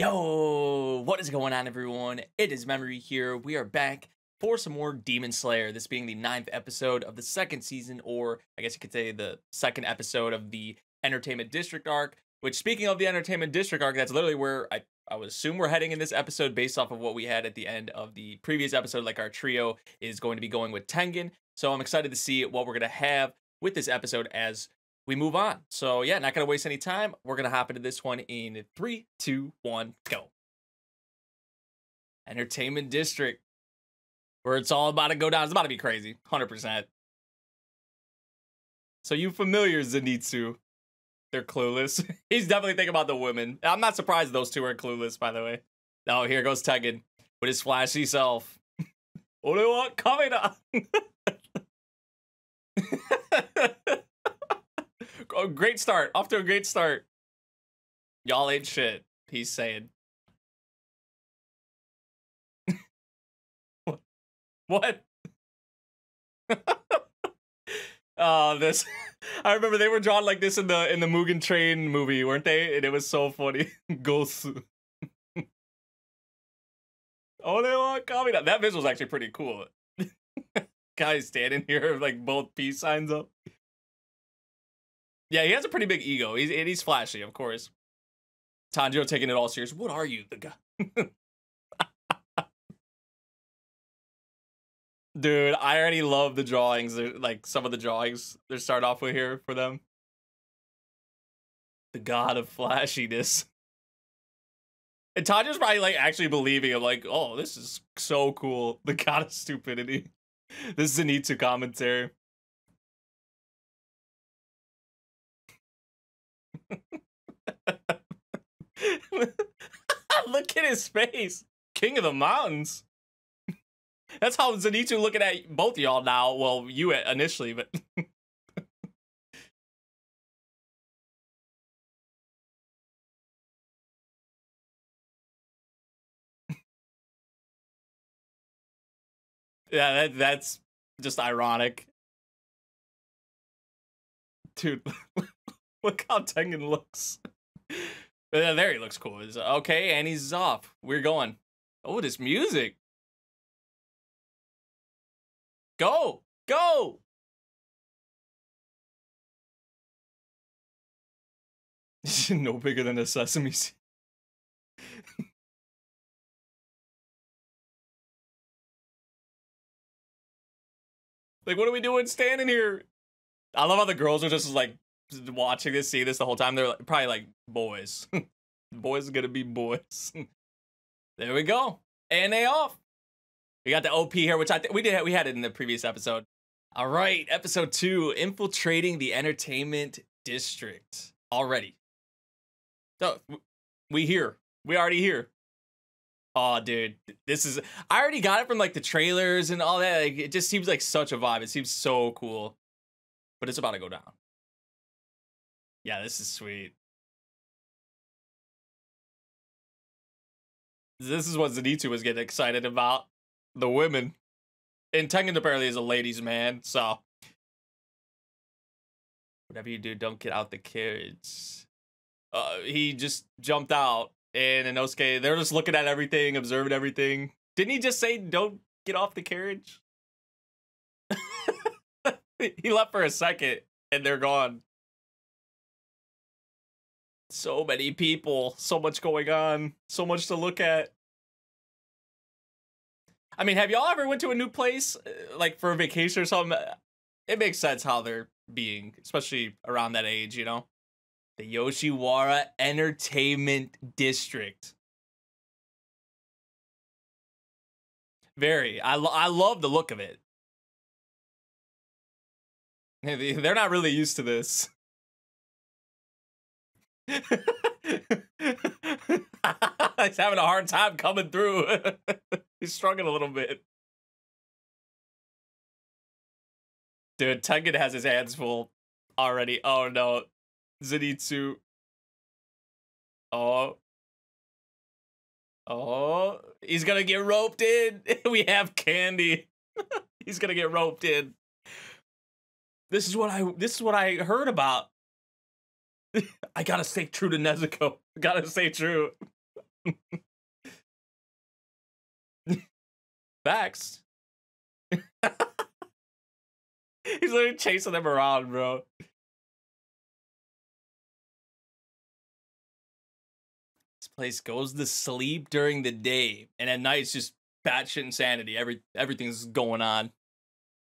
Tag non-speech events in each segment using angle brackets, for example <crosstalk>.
Yo, what is going on, everyone? It is Memory here. We are back for some more Demon Slayer. This being the ninth episode of the second season, or I guess you could say the second episode of the Entertainment District arc. Which, speaking of the Entertainment District arc, that's literally where I, I would assume we're heading in this episode based off of what we had at the end of the previous episode. Like, our trio is going to be going with Tengen. So, I'm excited to see what we're going to have with this episode as we move on. So yeah, not gonna waste any time. We're gonna hop into this one in three, two, one, go. Entertainment District, where it's all about to go down. It's about to be crazy, hundred percent. So you familiar Zenitsu? They're clueless. <laughs> He's definitely thinking about the women. I'm not surprised those two are clueless, by the way. Oh, here goes Tengen with his flashy self. Ore wa kamera. Oh, great start. Off to a great start. Y'all ain't shit. He's saying. <laughs> what? <laughs> oh, this. <laughs> I remember they were drawn like this in the in the Mugen Train movie, weren't they? And it was so funny. Gosu. oh, they want coming. That visual's actually pretty cool. Guys standing here with like both peace signs up. Yeah, he has a pretty big ego. He's and he's flashy, of course. Tanjiro taking it all serious. What are you, the guy? <laughs> Dude, I already love the drawings. Like some of the drawings they start off with here for them. The god of flashiness. And Tanjiro's probably like actually believing him, like, oh, this is so cool. The god of stupidity. <laughs> This is Zenitsu commentary. Look at his face. King of the mountains. <laughs> That's how Zenitsu looking at both y'all now. Well, you initially, but <laughs> yeah, that that's just ironic, dude. <laughs> look how Tengen looks. Uh, there he looks cool. Okay, and he's off. We're going. Oh, this music. Go! Go! <laughs> no bigger than a sesame seed. <laughs> like, what are we doing standing here? I love how the girls are just like watching this, see this the whole time, they're like, probably like, boys. <laughs> boys gonna be boys. <laughs> there we go. And they off. We got the OP here, which I think we did we had it in the previous episode. All right, episode two, infiltrating the entertainment district. Already. So we here. We already here. Oh, dude, this is. I already got it from like the trailers and all that. Like, it just seems like such a vibe. It seems so cool, but it's about to go down. Yeah, this is sweet. This is what Zenitsu was getting excited about. The women. And Tengen apparently is a ladies' man, so. Whatever you do, don't get out the carriage. Uh, he just jumped out, and Inosuke, they're just looking at everything, observing everything. Didn't he just say, don't get off the carriage? <laughs> he left for a second, and they're gone so many people, so much going on, so much to look at. I mean, have y'all ever went to a new place uh, like for a vacation or something? It makes sense how they're being, especially around that age, you know. The Yoshiwara Entertainment District. Very. I lo- I love the look of it. They're not really used to this. He's having a hard time coming through. <laughs> He's struggling a little bit. Dude, Tengen has his hands full already. Oh no. Zenitsu. Oh. Oh. He's gonna get roped in. <laughs> we have candy. <laughs> He's gonna get roped in. This is what I this is what I heard about. <laughs> I gotta stay true to Nezuko. Gotta stay true. <laughs> Facts. <laughs> He's literally chasing them around, bro. This place goes to sleep during the day, and at night it's just batshit insanity. Every everything's going on.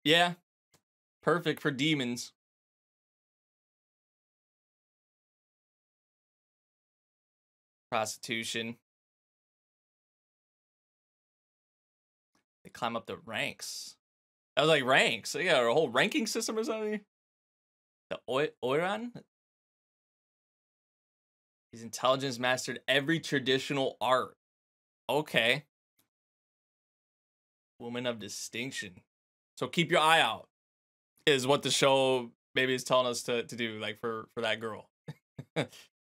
Yeah, perfect for demons. Prostitution. They climb up the ranks. I was like ranks. They got a whole ranking system or something. The Oi- Oiran. His intelligence mastered every traditional art. Okay. Woman of distinction. So keep your eye out. Is what the show maybe is telling us to, to do, like for for that girl. <laughs>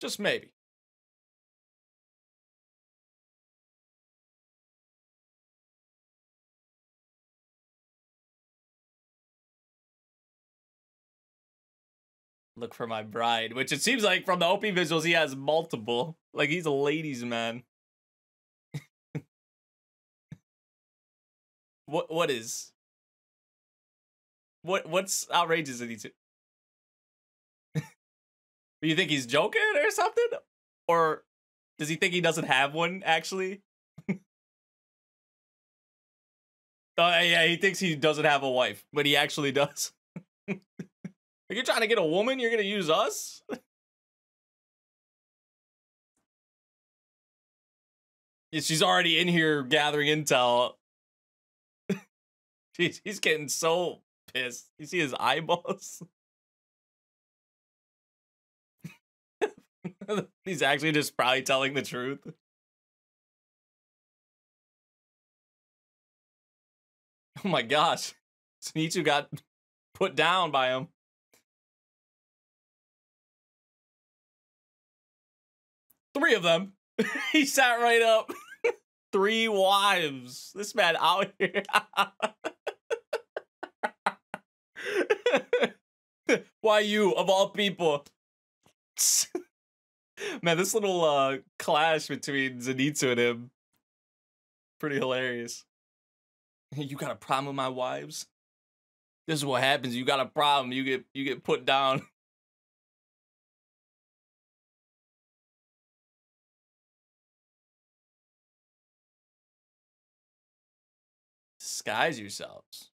Just maybe. Look for my bride, which it seems like from the OP visuals he has multiple. Like he's a ladies man. <laughs> what what is? What what's outrageous in these two? You think he's joking or something? Or does he think he doesn't have one actually? <laughs> oh yeah, he thinks he doesn't have a wife, but he actually does. <laughs> If you're trying to get a woman, you're gonna use us? <laughs> yeah, she's already in here gathering intel. he's getting so pissed. You see his eyeballs? <laughs> he's actually just probably telling the truth. <laughs> Oh my gosh. Zenitsu got <laughs> put down by him. Three of them. he sat right up. Three wives. This man out here. Why you, of all people? Man, this little uh clash between Zenitsu and him. Pretty hilarious. You got a problem with my wives? This is what happens. You got a problem. You get you get put down. <laughs> disguise yourselves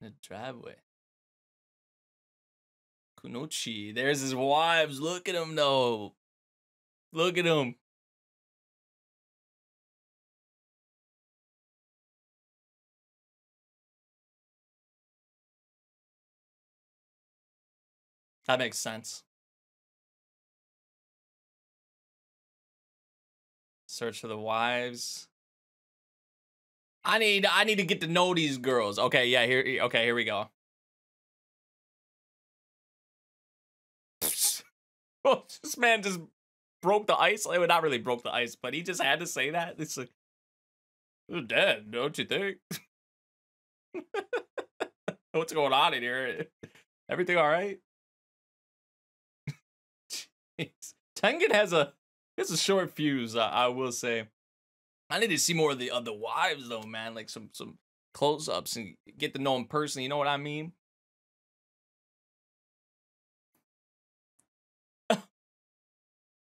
in the driveway. Kunoichi, there's his wives. Look at him, though. Look at him. That makes sense. Search for the wives. I need I need to get to know these girls. Okay, yeah, here okay, here we go. Oh, <laughs> this man just broke the ice. Well, not really broke the ice, but he just had to say that. It's like dead, don't you think? <laughs> What's going on in here? Everything all right? <laughs> Jeez. Tengen has a has a short fuse, I, I will say. I need to see more of the of the wives though, man. Like some some close ups and get to know them personally. You know what I mean?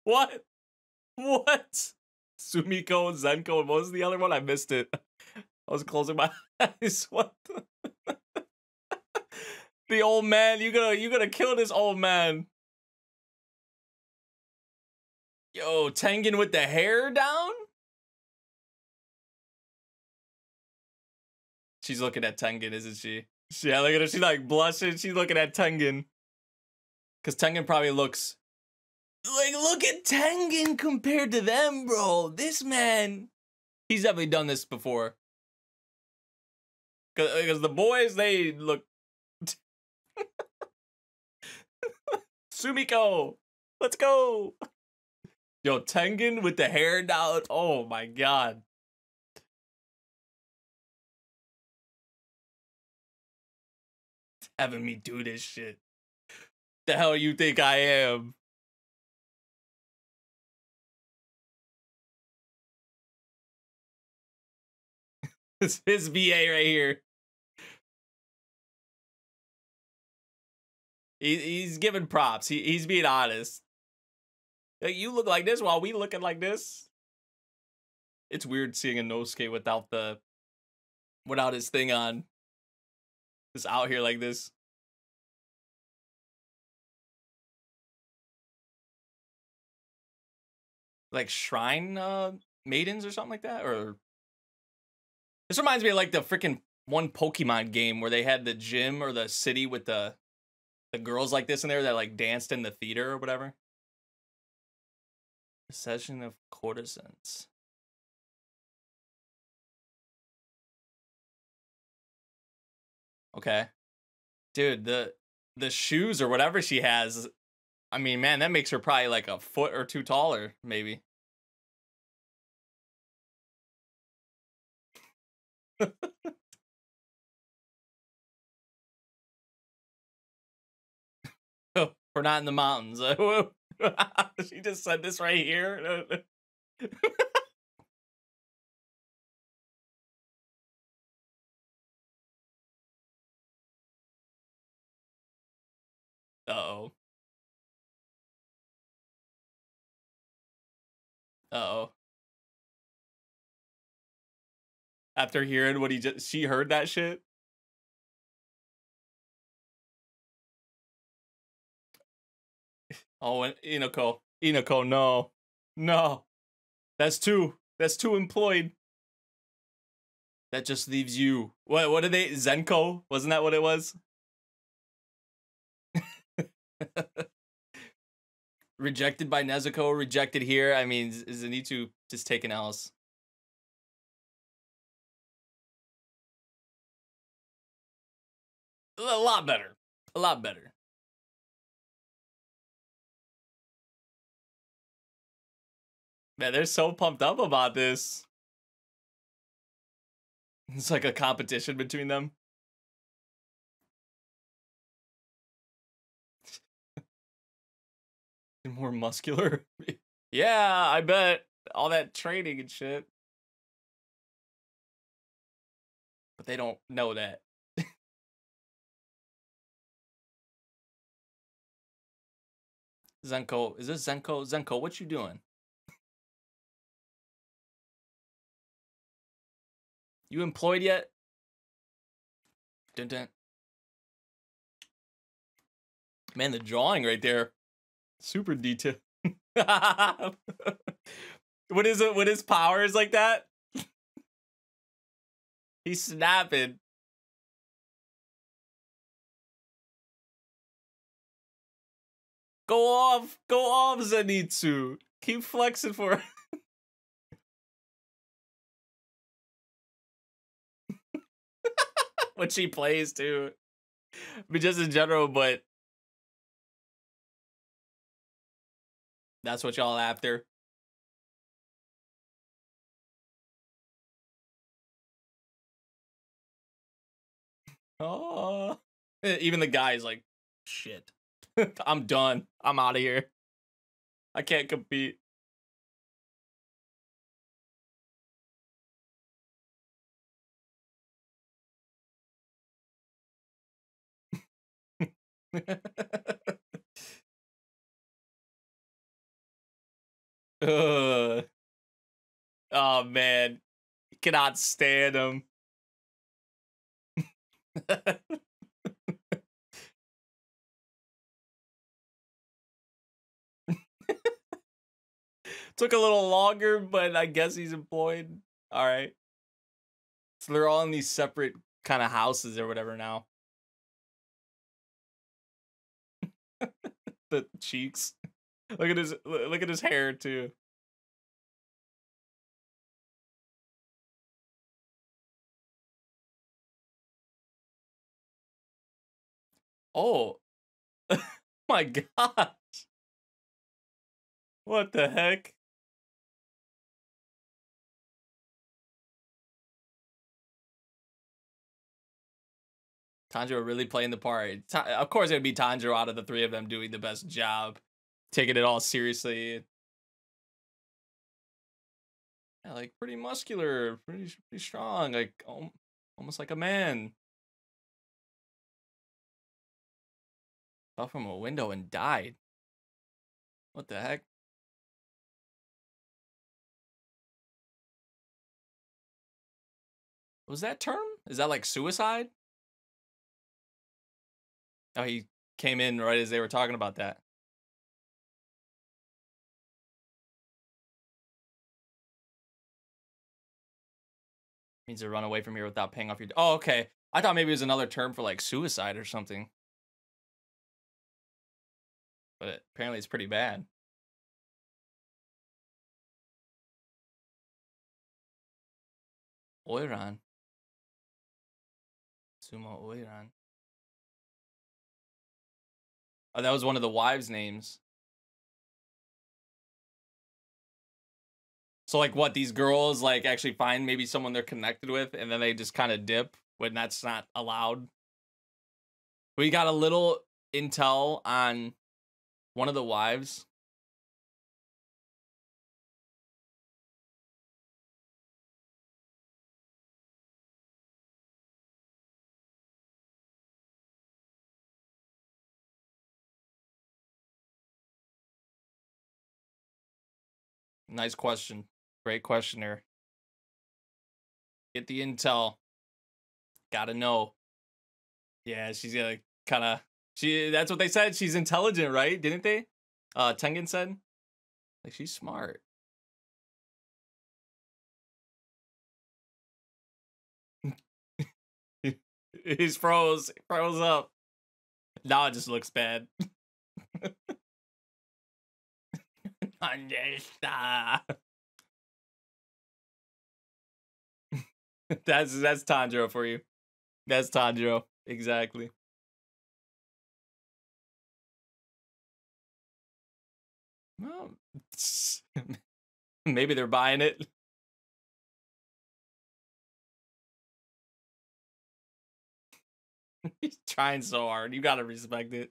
What? What? Sumiko, Zenko, and what was the other one? I missed it. I was closing my <laughs> eyes. What? The, <laughs> the old man. You gonna you gonna kill this old man? Yo, Tengen with the hair down? She's looking at Tengen, isn't she? Yeah, look at her. She's like blushing. She's looking at Tengen. Because Tengen probably looks like, look at Tengen compared to them, bro. This man, he's definitely done this before. Because uh, the boys, they look. <laughs> Sumiko, let's go. Yo, Tengen with the hair down. Oh my god. having me do this shit. The hell you think I am? <laughs> It's his VA right here. He, he's giving props. He, he's being honest. Like, you look like this while we looking like this. It's weird seeing Inosuke without the without his thing on. Just out here like this. Like shrine uh maidens or something like that? Or this reminds me of like the freaking one Pokemon game where they had the gym or the city with the the girls like this in there that like danced in the theater or whatever. Procession of courtesans. Okay. Dude, the the shoes or whatever she has, I mean, man, that makes her probably like a foot or two taller, maybe. Oh, we're not in the mountains. <laughs> Oh, <laughs> she just said this right here. <laughs> Uh-oh. Uh-oh. After hearing what he just she heard that shit. Oh, and eh, Inoko. Eh, Inoko, no. No. That's two. That's two employed. That just leaves you. What what did they Zenko? Wasn't that what it was? <laughs> rejected by Nezuko, rejected here. I mean, Zenitsu just taking else. A lot better. A lot better. Man, they're so pumped up about this. It's like a competition between them. <laughs> more muscular. <laughs> yeah, I bet. All that training and shit. But they don't know that. Zenko, is this Zenko? Zenko, what you doing? You employed yet? Dun dun. Man, the drawing right there. Super detailed. <laughs> what is it? What his powers like that? <laughs> He's snapping. Go off, go off, Zenitsu. Keep flexing for <laughs> what she plays too. But just in general, but That's what y'all after. <laughs> Oh, <laughs> even the guy's like, shit. <laughs> I'm done. I'm out of here. I can't compete. <laughs> Ugh. Oh man, cannot stand him. <laughs> Took a little longer, but I guess he's employed. All right. So they're all in these separate kind of houses or whatever now. <laughs> the cheeks. Look at his look at his hair too. Oh. <laughs> My gosh. What the heck? Tanjiro really playing the part. of course, it would be Tanjiro out of the three of them doing the best job taking it all seriously. Yeah, like pretty muscular, pretty pretty strong, like almost like a man. Fell from a window and died. What the heck? Was that term? Is that like suicide? Oh, he came in right as they were talking about that. Means to run away from here without paying off your. Oh, okay. I thought maybe it was another term for like suicide or something. But apparently it's pretty bad. Oiran. Suma Oiran. Oh, that was one of the wives' names. So like what these girls like actually find maybe someone they're connected with and then they just kind of dip when that's not allowed. We got a little intel on one of the wives. Nice question. Great questioner. Get the intel. Gotta know. Yeah, she's gonna kind of. She. That's what they said. She's intelligent, right? Didn't they? Uh, Tengen said. Like she's smart. <laughs> He's froze. Froze up. Now it just looks bad. <laughs> <laughs> that's that's Tanjiro for you. That's Tanjiro. Exactly. Well, <laughs> maybe they're buying it. <laughs> He's trying so hard. You gotta respect it.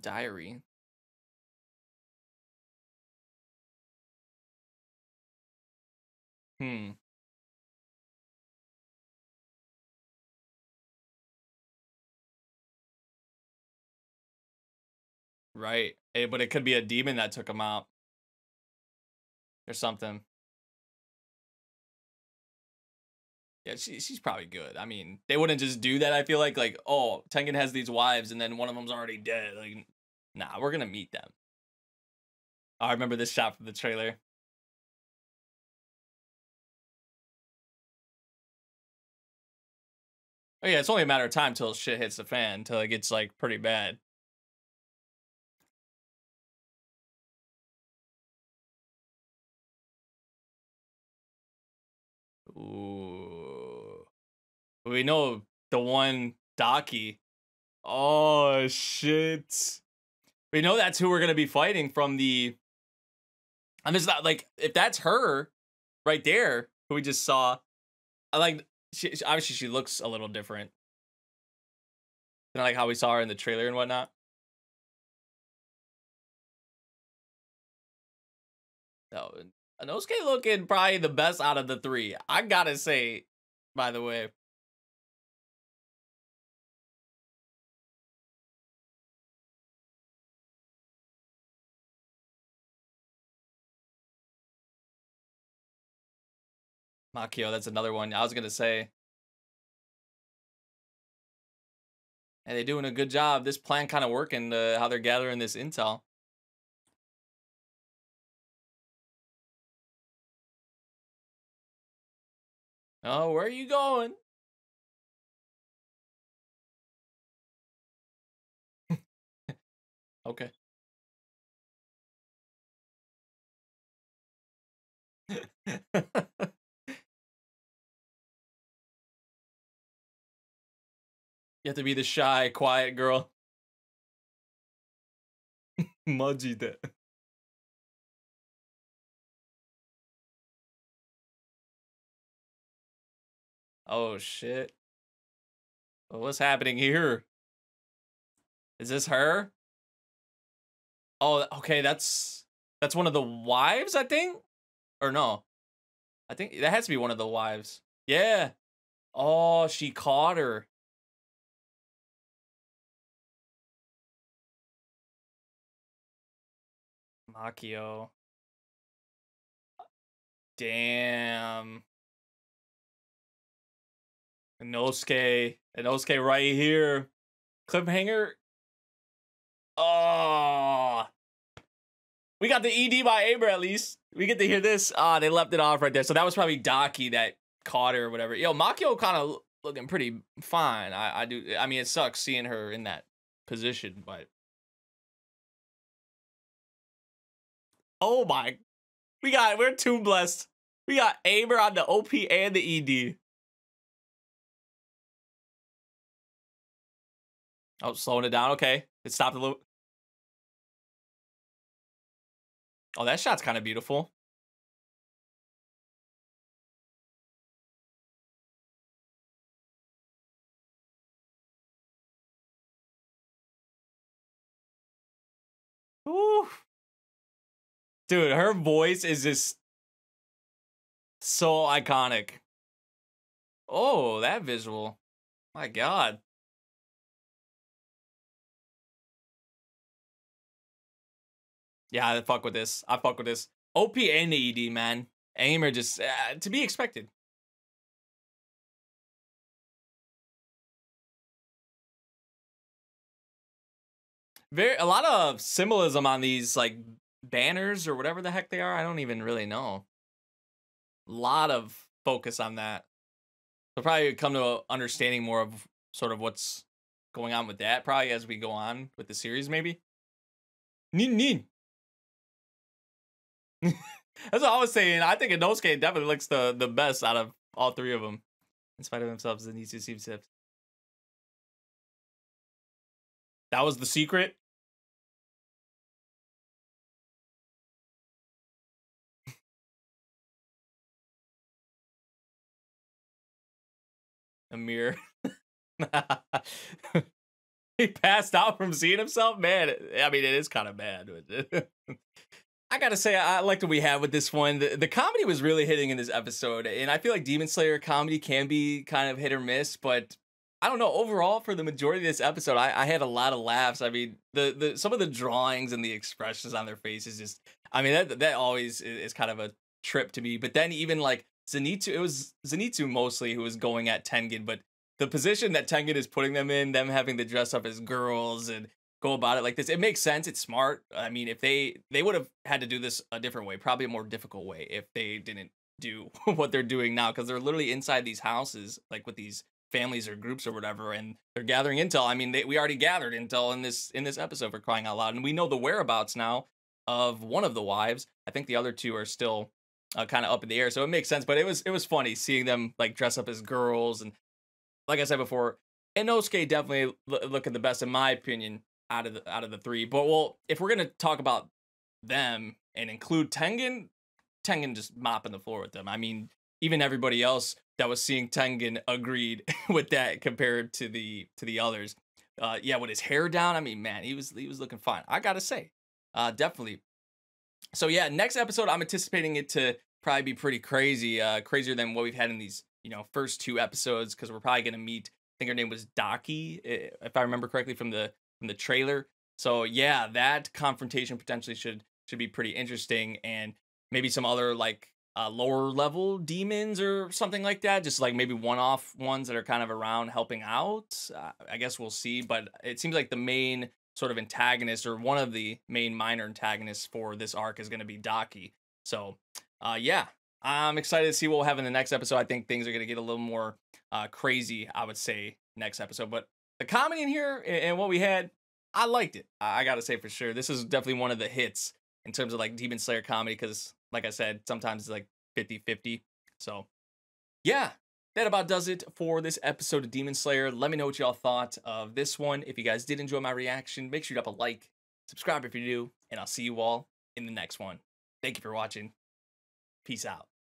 Diary. Hmm. Right. Eh, but it could be a demon that took him out. Or something. Yeah, she, she's probably good. I mean, they wouldn't just do that. I feel like, like, oh, Tengen has these wives, and then one of them's already dead. Like, nah, we're gonna meet them. Oh, I remember this shot from the trailer. Oh yeah, it's only a matter of time till shit hits the fan, till it gets like pretty bad. Ooh. We know the one Daki. Oh shit. We know that's who we're gonna be fighting from the. And it's not like if that's her, right there, who we just saw. I like. She obviously she looks a little different. Of like how we saw her in the trailer and whatnot. Oh, Inosuke looking probably the best out of the three. I gotta say, by the way. Makio, that's another one. I was gonna say. And they're doing a good job. This plan kind of working. Uh, how they're gathering this intel. Oh, where are you going? <laughs> okay. <laughs> You have to be the shy, quiet girl. <laughs> Maji de. Oh shit. What's happening here? Is this her? Oh, okay, that's that's one of the wives, I think? Or no. I think that has to be one of the wives. Yeah. Oh, she caught her. Makio. Damn. Inosuke. Inosuke right here. Cliffhanger. Oh. We got the ED by Aimer at least. We get to hear this. Ah, oh, they left it off right there. So that was probably Daki that caught her or whatever. Yo, Makio kind of looking pretty fine. I, I do. I mean, it sucks seeing her in that position, but. Oh my. We got, we're too blessed. We got Aimer on the OP and the ED. Oh, slowing it down. Okay. It stopped a little. Oh, that shot's kind of beautiful. Dude, her voice is just so iconic. Oh, that visual. My god. Yeah, I fuck with this. I fuck with this. OP and ED, man. Aim are just uh, to be expected. Very a lot of symbolism on these like banners or whatever the heck they are. I don't even really know. A lot of focus on that. We'll probably come to a understanding more of sort of what's going on with that probably as we go on with the series maybe. Nin nin. <laughs> That's what I was saying. I think Inosuke definitely looks the, the best out of all three of them. In spite of themselves, the needs to see tips. That was the secret. Amir. <laughs> he passed out from seeing himself. Man, I mean, it is kind of bad. <laughs> I gotta say, I liked what we had with this one. The, the comedy was really hitting in this episode, and I feel like Demon Slayer comedy can be kind of hit or miss, but I don't know. Overall, for the majority of this episode, I, I had a lot of laughs. I mean, the, the some of the drawings and the expressions on their faces just, I mean, that that always is kind of a trip to me. But then even like Zenitsu, it was Zenitsu mostly who was going at Tengen, but the position that Tengen is putting them in, them having to dress up as girls and go about it like this. It makes sense. It's smart. I mean, if they they would have had to do this a different way, probably a more difficult way if they didn't do <laughs> what they're doing now because they're literally inside these houses like with these families or groups or whatever and they're gathering intel. I mean, they, we already gathered intel in this in this episode for crying out loud and we know the whereabouts now of one of the wives. I think the other two are still uh, kind of up in the air. So it makes sense, but it was it was funny seeing them like dress up as girls and like I said before, Inosuke definitely look at the best in my opinion out of the out of the three. But well, if we're gonna talk about them and include Tengen, Tengen just mopping the floor with them. I mean, even everybody else that was seeing Tengen agreed <laughs> with that compared to the to the others. Uh, yeah, with his hair down, I mean, man, he was he was looking fine. I gotta say, uh, definitely. So yeah, next episode, I'm anticipating it to probably be pretty crazy, uh, crazier than what we've had in these you know first two episodes because we're probably gonna meet. I think her name was Daki, if I remember correctly from the from the trailer. So yeah, that confrontation potentially should should be pretty interesting, and maybe some other like uh, lower level demons or something like that. Just like maybe one off ones that are kind of around helping out. Uh, I guess we'll see, but it seems like the main sort of antagonist or one of the main minor antagonists for this arc is going to be Daki. So uh, yeah, I'm excited to see what we'll have in the next episode. I think things are going to get a little more uh, crazy, I would say, next episode. But the comedy in here and what we had, I liked it. I gotta say for sure. This is definitely one of the hits in terms of like Demon Slayer comedy because, like I said, sometimes it's like 50 50. So, yeah, that about does it for this episode of Demon Slayer. Let me know what y'all thought of this one. If you guys did enjoy my reaction, make sure you drop a like, subscribe if you do, and I'll see you all in the next one. Thank you for watching. Peace out.